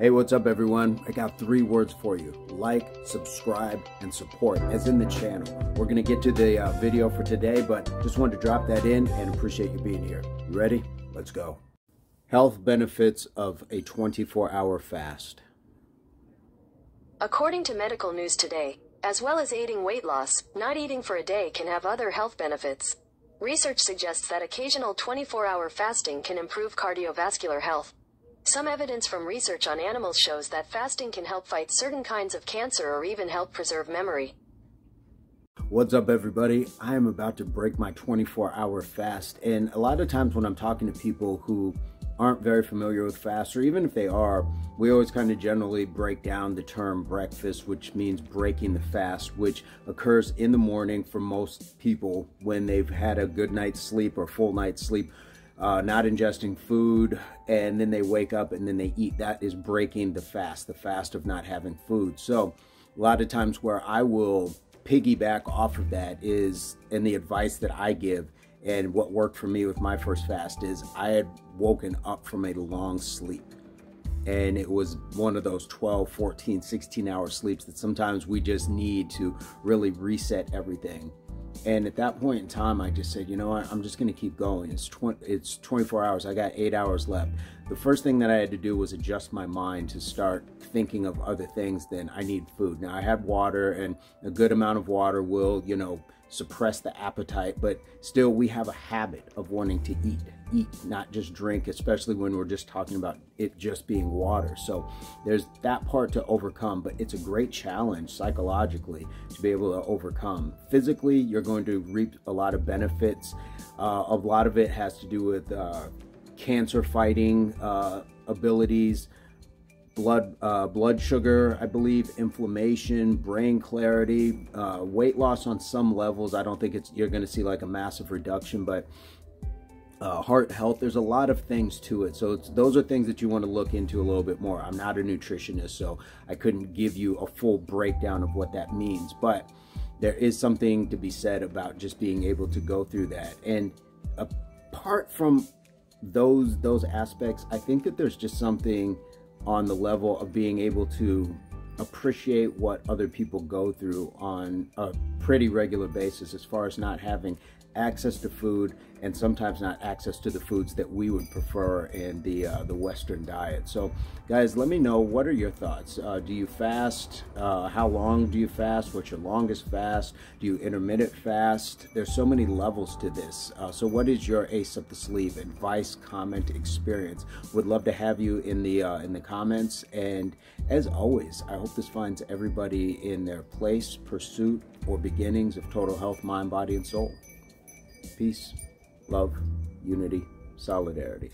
Hey, what's up, everyone? I got three words for you like, subscribe, and support, as in the channel. We're going to get to the uh, video for today, but just wanted to drop that in and appreciate you being here. You ready? Let's go. Health benefits of a 24 hour fast. According to Medical News Today, as well as aiding weight loss, not eating for a day can have other health benefits. Research suggests that occasional 24 hour fasting can improve cardiovascular health. Some evidence from research on animals shows that fasting can help fight certain kinds of cancer or even help preserve memory. What's up, everybody? I am about to break my 24 hour fast. And a lot of times when I'm talking to people who aren't very familiar with fast, or even if they are, we always kind of generally break down the term breakfast, which means breaking the fast, which occurs in the morning for most people when they've had a good night's sleep or full night's sleep. Uh, not ingesting food, and then they wake up and then they eat. That is breaking the fast, the fast of not having food. So, a lot of times where I will piggyback off of that is, and the advice that I give and what worked for me with my first fast is I had woken up from a long sleep. And it was one of those 12, 14, 16 hour sleeps that sometimes we just need to really reset everything. And at that point in time, I just said, you know what, I'm just going to keep going. It's, tw- it's 24 hours. I got eight hours left. The first thing that I had to do was adjust my mind to start thinking of other things than I need food. Now, I had water, and a good amount of water will, you know, suppress the appetite, but still we have a habit of wanting to eat, eat, not just drink, especially when we're just talking about it just being water. So there's that part to overcome, but it's a great challenge psychologically to be able to overcome. Physically, you're going to reap a lot of benefits. Uh, a lot of it has to do with uh, cancer fighting uh, abilities, blood uh, blood sugar, I believe, inflammation, brain clarity, uh, weight loss on some levels. I don't think it's you're going to see like a massive reduction, but uh, heart health. There's a lot of things to it. So those are things that you want to look into a little bit more. I'm not a nutritionist, so I couldn't give you a full breakdown of what that means, but there is something to be said about just being able to go through that. And apart from those those aspects, I think that there's just something on the level of being able to appreciate what other people go through on a pretty regular basis as far as not having access to food and sometimes not access to the foods that we would prefer in the uh, the Western diet. So, guys, let me know what are your thoughts. Uh, do you fast? Uh, how long do you fast? What's your longest fast? Do you intermittent fast? There's so many levels to this. Uh, so, what is your ace up the sleeve advice, comment, experience? Would love to have you in the uh, in the comments. And as always, I hope this finds everybody in their place, pursuit, or beginnings of total health, mind, body, and soul. Peace, love, unity, solidarity.